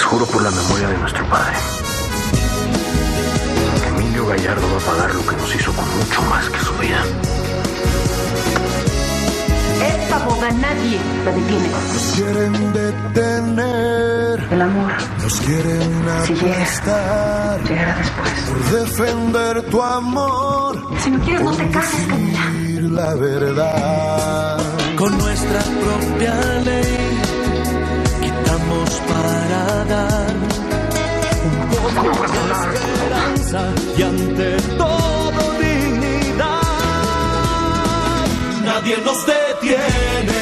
Les juro por la memoria de nuestro padre. Emilio Gallardo va a pagar lo que nos hizo con mucho más que su vida. Esta boda nadie la detiene. Nos quieren detener. El amor, Nos quieren si llega, llegará después. Por defender tu amor. Si no quieres, no te cases, Camila. La verdad. Con nuestra propia ley quitamos para dar un poco de esperanza y ante todo dignidad. Nadie nos detiene,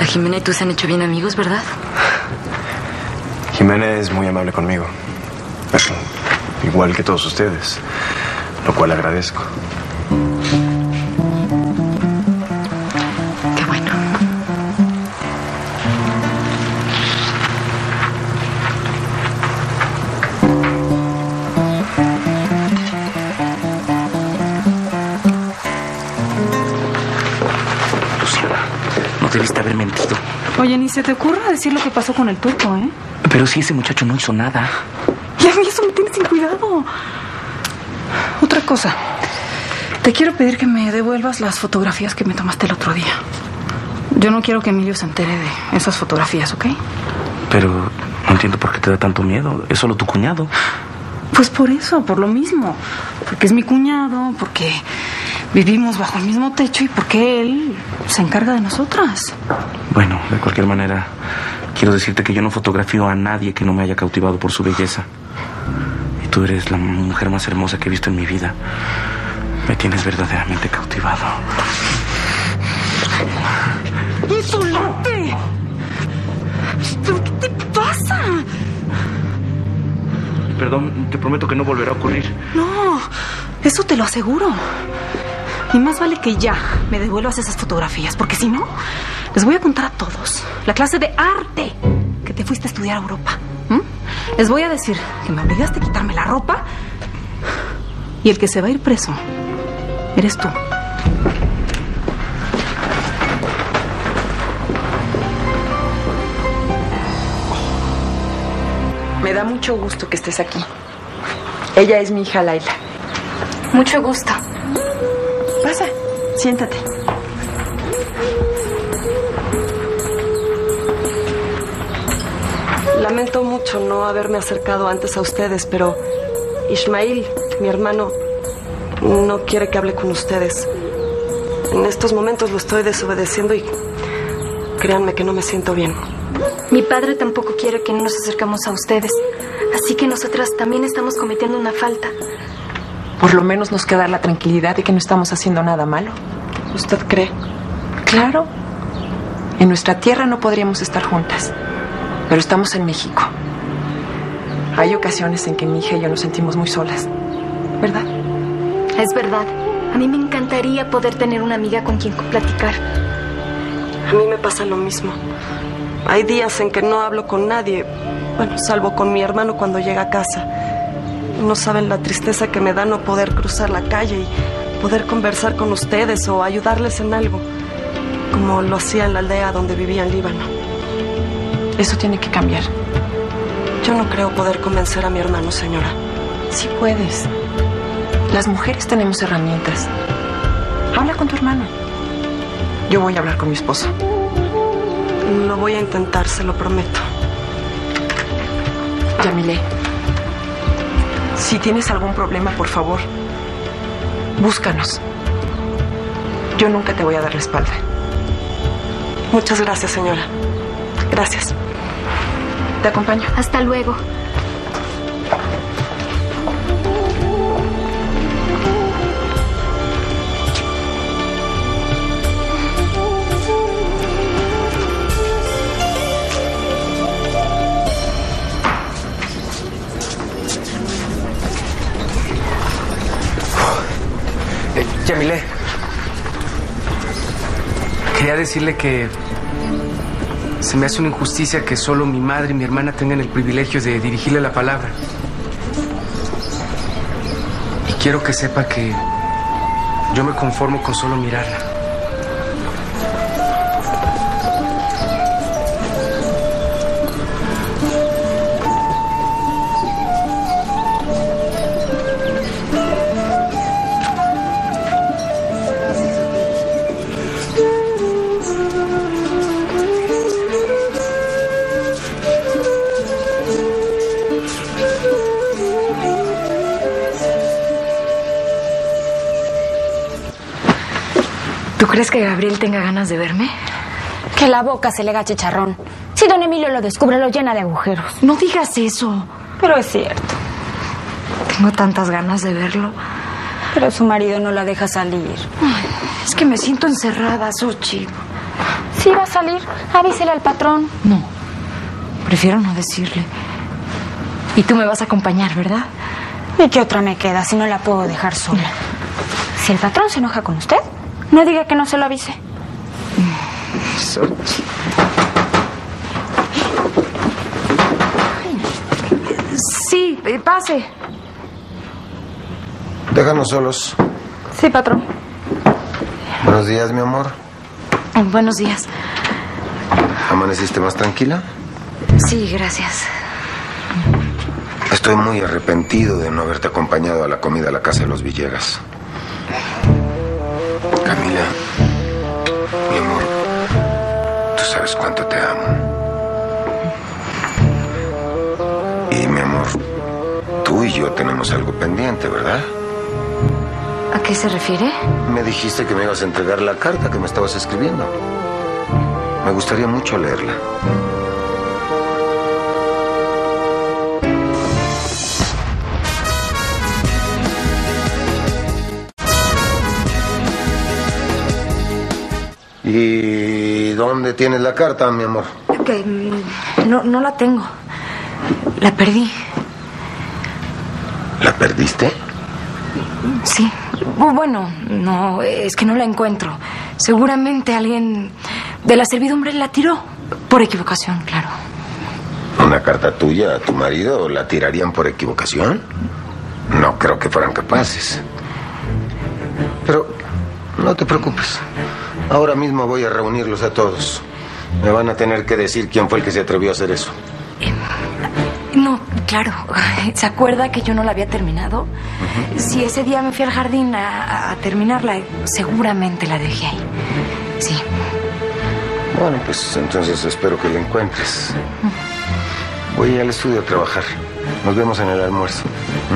La Jimena y tú se han hecho bien amigos, ¿verdad? Jimena es muy amable conmigo. Igual que todos ustedes. Lo cual agradezco. Se te ocurra decir lo que pasó con el turco, ¿eh? Pero si ese muchacho no hizo nada. Y a mí eso me tiene sin cuidado. Otra cosa. Te quiero pedir que me devuelvas las fotografías que me tomaste el otro día. Yo no quiero que Emilio se entere de esas fotografías, ¿ok? Pero no entiendo por qué te da tanto miedo. Es solo tu cuñado. Pues por eso, por lo mismo. Porque es mi cuñado, porque vivimos bajo el mismo techo y porque él se encarga de nosotras. Bueno, de cualquier manera, quiero decirte que yo no fotografío a nadie que no me haya cautivado por su belleza. Y tú eres la mujer más hermosa que he visto en mi vida. Me tienes verdaderamente cautivado. ¡Insolente! ¿Pero qué te pasa? Perdón, te prometo que no volverá a ocurrir. No, eso te lo aseguro. Y más vale que ya me devuelvas esas fotografías, porque si no, les voy a contar a todos la clase de arte que te fuiste a estudiar a Europa. Les voy a decir que me obligaste a quitarme la ropa y el que se va a ir preso eres tú. Me da mucho gusto que estés aquí. Ella es mi hija Laila. Mucho gusto. Siéntate. Lamento mucho no haberme acercado antes a ustedes, pero Ismail, mi hermano, no quiere que hable con ustedes. En estos momentos lo estoy desobedeciendo y créanme que no me siento bien. Mi padre tampoco quiere que no nos acercamos a ustedes. Así que nosotras también estamos cometiendo una falta. Por lo menos nos queda la tranquilidad de que no estamos haciendo nada malo. ¿Usted cree? Claro. En nuestra tierra no podríamos estar juntas, pero estamos en México. Hay ocasiones en que mi hija y yo nos sentimos muy solas, ¿verdad? Es verdad. A mí me encantaría poder tener una amiga con quien platicar. A mí me pasa lo mismo. Hay días en que no hablo con nadie, bueno, salvo con mi hermano cuando llega a casa. No saben la tristeza que me da no poder cruzar la calle y poder conversar con ustedes o ayudarles en algo, como lo hacía en la aldea donde vivía en Líbano. Eso tiene que cambiar. Yo no creo poder convencer a mi hermano, señora. Sí puedes. Las mujeres tenemos herramientas. Habla con tu hermano. Yo voy a hablar con mi esposo. Lo voy a intentar, se lo prometo. Yamile, si tienes algún problema, por favor, búscanos. Yo nunca te voy a dar la espalda. Muchas gracias, señora. Gracias. Te acompaño. Hasta luego. Yamile. Quería decirle que se me hace una injusticia que solo mi madre y mi hermana tengan el privilegio de dirigirle la palabra. Y quiero que sepa que yo me conformo con solo mirarla. Crees que Gabriel tenga ganas de verme? Que la boca se le haga chicharrón. Si don Emilio lo descubre, lo llena de agujeros. No digas eso. Pero es cierto. Tengo tantas ganas de verlo. Pero su marido no la deja salir. Ay, es que me siento encerrada, Sochi. Si va a salir, avísele al patrón. No. Prefiero no decirle. Y tú me vas a acompañar, ¿verdad? ¿Y qué otra me queda si no la puedo dejar sola? Si el patrón se enoja con usted, no diga que no se lo avise. Sí, eh, pase. Déjanos solos. Sí, patrón. Buenos días, mi amor. Buenos días. ¿Amaneciste más tranquila? Sí, gracias. Estoy muy arrepentido de no haberte acompañado a la comida a la casa de los Villegas. Camila, mi amor, tú sabes cuánto te amo. Y mi amor, tú y yo tenemos algo pendiente, ¿verdad? ¿A qué se refiere? Me dijiste que me ibas a entregar la carta que me estabas escribiendo. Me gustaría mucho leerla. ¿Y dónde tienes la carta, mi amor? Que no, no la tengo. La perdí. ¿La perdiste? Sí. Bu- Bueno, no, es que no la encuentro. Seguramente alguien de la servidumbre la tiró. Por equivocación, claro. ¿Una carta tuya a tu marido la tirarían por equivocación? No creo que fueran capaces. Pero no te preocupes. Ahora mismo voy a reunirlos a todos. Me van a tener que decir quién fue el que se atrevió a hacer eso. No, claro. ¿Se acuerda que yo no la había terminado? Si ese día me fui al jardín a, a terminarla, seguramente la dejé ahí. Sí. Bueno, pues entonces espero que la encuentres. Voy al estudio a trabajar. Nos vemos en el almuerzo.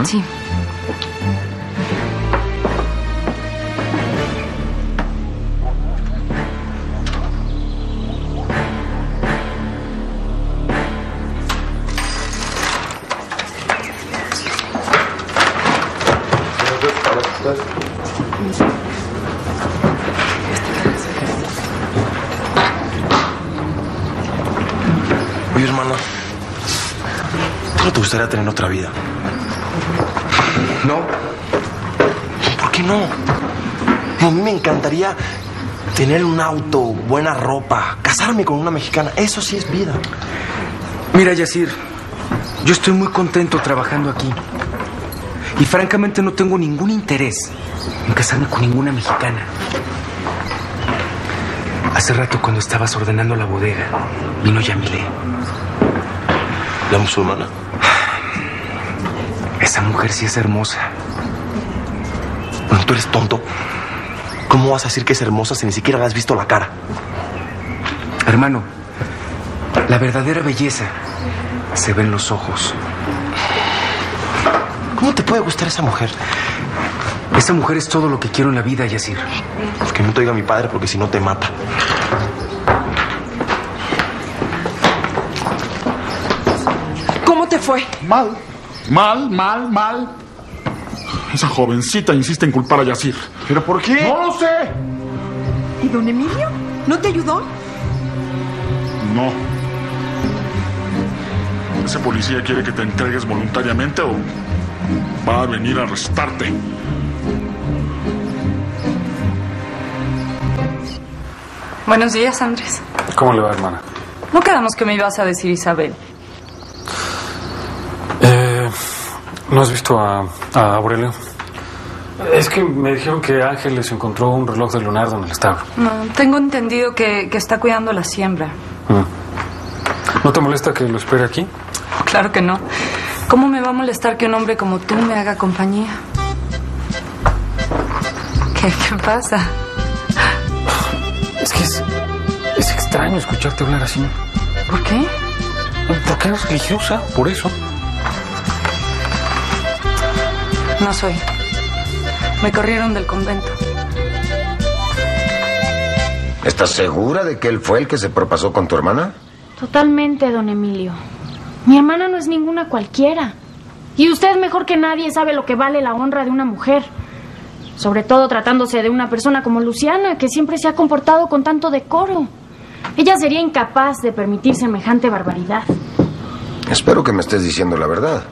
¿Mm? Sí. ¿Tú no te gustaría tener otra vida? No. ¿Por qué no? A mí me encantaría tener un auto, buena ropa, casarme con una mexicana. Eso sí es vida. Mira, Yacir, yo estoy muy contento trabajando aquí. Y francamente no tengo ningún interés en casarme con ninguna mexicana. Hace rato cuando estabas ordenando la bodega, vino Yamile. ¿La musulmana? Esa mujer sí es hermosa. Tú eres tonto. ¿Cómo vas a decir que es hermosa si ni siquiera le has visto la cara? Hermano, la verdadera belleza se ve en los ojos. ¿Cómo te puede gustar esa mujer? Esa mujer es todo lo que quiero en la vida, Yacir. Pues que no te oiga mi padre porque si no te mata. ¿Cómo te fue? Mal, mal, mal, mal. Esa jovencita insiste en culpar a Yacir. ¿Pero por qué? No lo sé. ¿Y don Emilio? ¿No te ayudó? No. ¿Ese policía quiere que te entregues voluntariamente o va a venir a arrestarte? Buenos días, Andrés. ¿Cómo le va, hermana? ¿No quedamos que me ibas a decir Isabel? Eh, ¿No has visto a, a Aurelio? Es que me dijeron que Ángeles encontró un reloj de Leonardo en el establo. No, tengo entendido que, que está cuidando la siembra. ¿No te molesta que lo espere aquí? Claro que no. ¿Cómo me va a molestar que un hombre como tú me haga compañía? ¿Qué, qué pasa? Es que es, es extraño escucharte hablar así. ¿Por qué? Porque eres religiosa, por eso. No soy. Me corrieron del convento. ¿Estás segura de que él fue el que se propasó con tu hermana? Totalmente, don Emilio. Mi hermana no es ninguna cualquiera. Y usted mejor que nadie sabe lo que vale la honra de una mujer. Sobre todo tratándose de una persona como Luciana, que siempre se ha comportado con tanto decoro. Ella sería incapaz de permitir semejante barbaridad. Espero que me estés diciendo la verdad.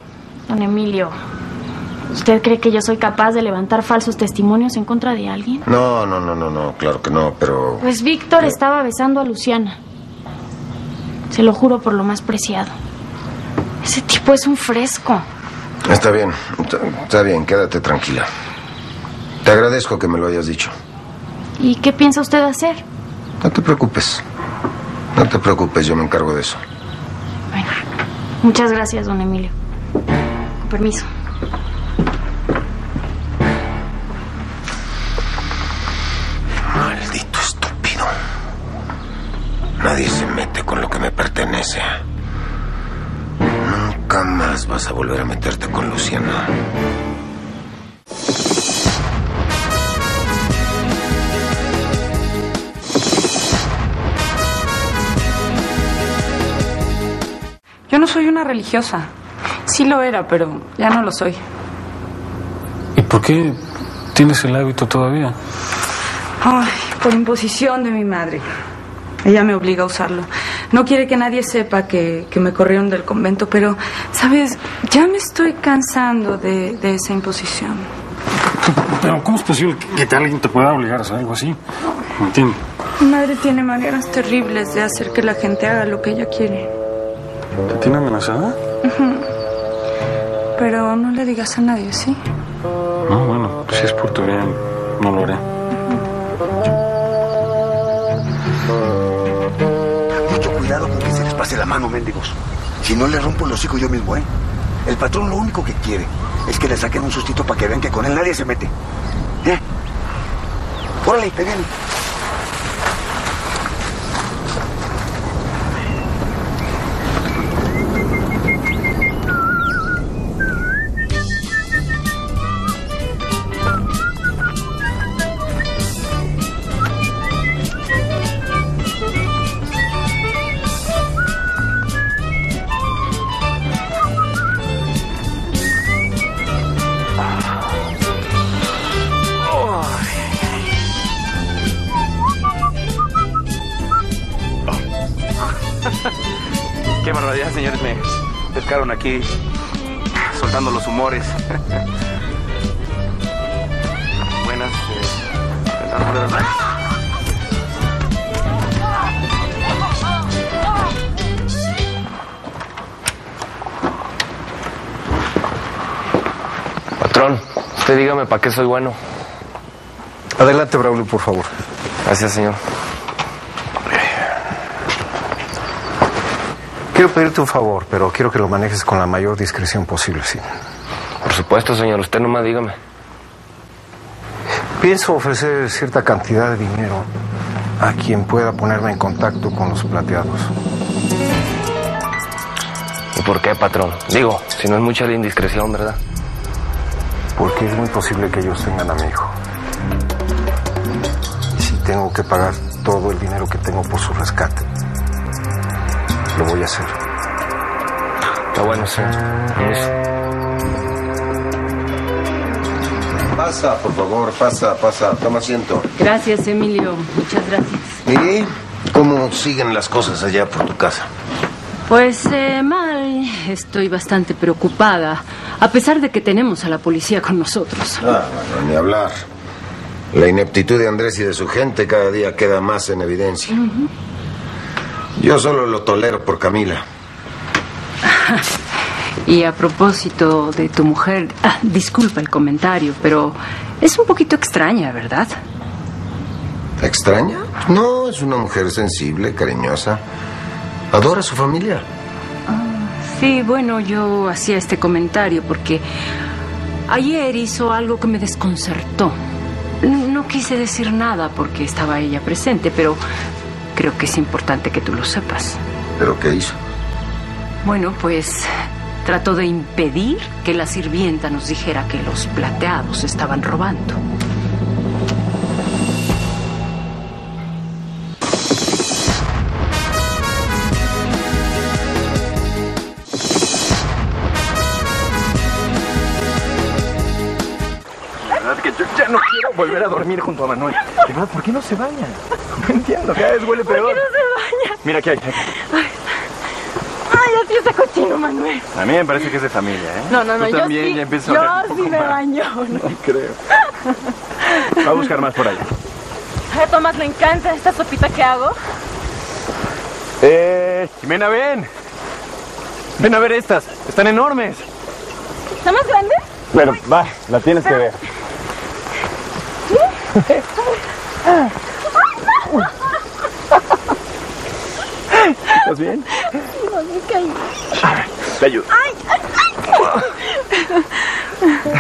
Don Emilio, ¿usted cree que yo soy capaz de levantar falsos testimonios en contra de alguien? No, no, no, no, no, claro que no, pero... Pues Víctor estaba besando a Luciana. Se lo juro por lo más preciado. Ese tipo es un fresco. Está bien, está, está bien, quédate tranquila. Te agradezco que me lo hayas dicho. ¿Y qué piensa usted hacer? No te preocupes. No te preocupes, yo me encargo de eso. Bueno, muchas gracias, don Emilio. Con permiso. No soy una religiosa. Sí lo era, pero ya no lo soy. ¿Y por qué tienes el hábito todavía? Ay, por imposición de mi madre. Ella me obliga a usarlo. No quiere que nadie sepa que, que me corrieron del convento, pero, ¿sabes? Ya me estoy cansando de, de esa imposición. Pero ¿cómo es posible que te, alguien te pueda obligar a hacer algo así? No entiendo. Mi madre tiene maneras terribles de hacer que la gente haga lo que ella quiere. ¿Te tiene amenazada? Pero no le digas a nadie, ¿sí? No, bueno, si es por tu bien, no lo haré. Mucho cuidado con que se les pase la mano, mendigos. Si no le rompo los hijos yo mismo, ¿eh? El patrón lo único que quiere es que le saquen un sustito para que vean que con él nadie se mete. ¿Eh? Órale, te viene. Pescaron aquí soltando los humores. Buenas. eh, Patrón, usted dígame para qué soy bueno. Adelante, Braulio, por favor. Gracias, señor. Quiero pedirte un favor, pero quiero que lo manejes con la mayor discreción posible, sí. Por supuesto, señor. Usted nomás dígame. Pienso ofrecer cierta cantidad de dinero a quien pueda ponerme en contacto con los plateados. ¿Y por qué, patrón? Digo, si no es mucha la indiscreción, ¿verdad? Porque es muy posible que ellos tengan a mi hijo. Y si tengo que pagar todo el dinero que tengo por su rescate, lo voy a hacer. Está bueno, señor. Permiso. Pasa, por favor, pasa, pasa. Toma asiento. Gracias, Emilio. Muchas gracias. ¿Y cómo siguen las cosas allá por tu casa? Pues eh, mal, estoy bastante preocupada, a pesar de que tenemos a la policía con nosotros. Ah, bueno, ni hablar. La ineptitud de Andrés y de su gente cada día queda más en evidencia. Yo solo lo tolero por Camila. Y a propósito de tu mujer, ah, disculpa el comentario, pero es un poquito extraña, ¿verdad? ¿Extraña? No, es una mujer sensible, cariñosa. Adora a su familia. Sí, bueno, yo hacía este comentario porque ayer hizo algo que me desconcertó. No quise decir nada porque estaba ella presente, pero creo que es importante que tú lo sepas. ¿Pero qué hizo? Bueno, pues trató de impedir que la sirvienta nos dijera que los plateados estaban robando. Yo ya no quiero volver a dormir junto a Manuel. De verdad, ¿por qué no se baña? No entiendo, cada vez huele peor. se baña? Mira, aquí hay. Ay, así está cochino, Manuel. A mí me parece que es de familia, ¿eh? No, no, no, Tú yo también sí. ya empiezas a yo sí me baño. No creo. Va a buscar más por ahí. A Tomás le encanta esta sopita que hago. Eh, Jimena, ven. Ven a ver estas. Están enormes. ¿Está más grande? Bueno, va, la tienes que ver. ¿Estás bien? No, me caí. Te ayudo. Ay, ay, ay.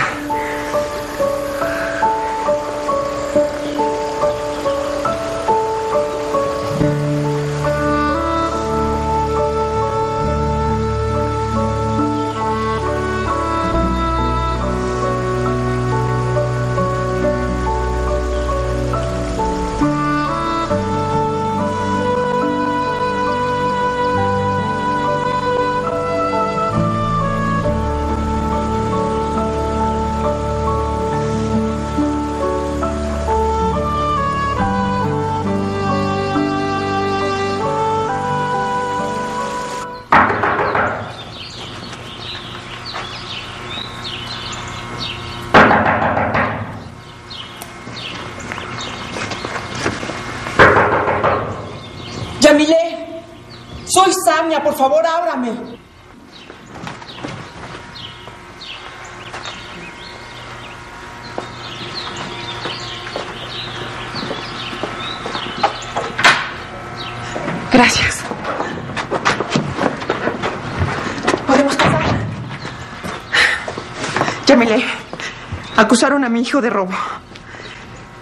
Por favor, ábrame. Gracias. ¿Podemos pasar? Yamile, acusaron a mi hijo de robo.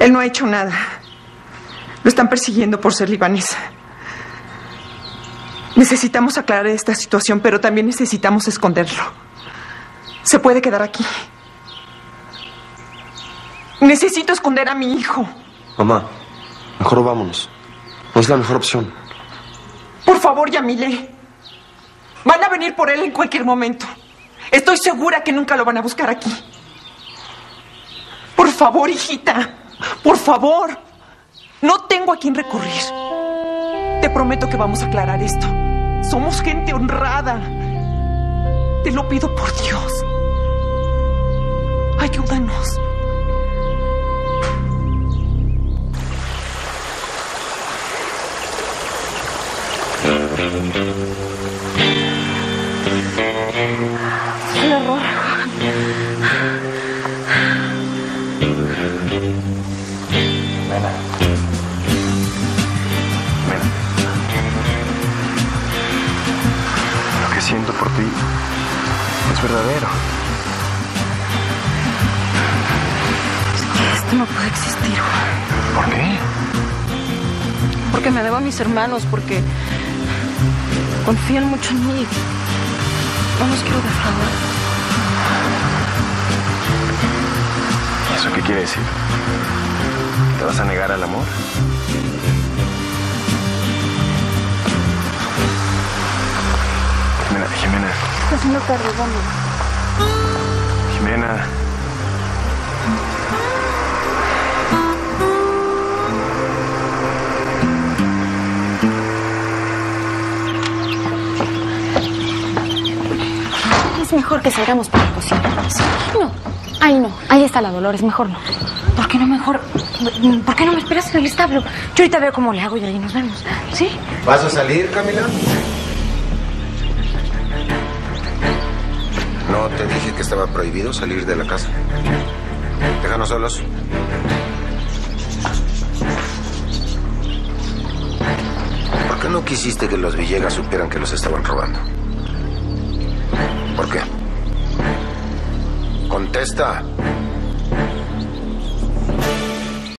Él no ha hecho nada. Lo están persiguiendo por ser libanesa. Necesitamos aclarar esta situación, pero también necesitamos esconderlo. Se puede quedar aquí. Necesito esconder a mi hijo. Mamá, mejor vámonos. No es la mejor opción. Por favor, Yamile. Van a venir por él en cualquier momento. Estoy segura que nunca lo van a buscar aquí. Por favor, hijita. Por favor. No tengo a quién recurrir. Te prometo que vamos a aclarar esto. Somos gente honrada. Te lo pido por Dios. Ayúdanos. Siento por ti es verdadero. Esto no puede existir, Juan. ¿Por qué? Porque me debo a mis hermanos, porque confían mucho en mí. No los quiero defraudar. ¿Y eso qué quiere decir? ¿Te vas a negar al amor? Está haciendo vamos. Jimena. Es mejor que salgamos por la cocina. No, ahí no. Ahí está la Dolores, mejor no. ¿Por qué no mejor ¿por qué no me esperas en el establo? Yo ahorita veo cómo le hago y ahí nos vemos. ¿Sí? ¿Vas a salir, Camila? No te dije que estaba prohibido salir de la casa. Déjanos solos. ¿Por qué no quisiste que los Villegas supieran que los estaban robando? ¿Por qué? Contesta.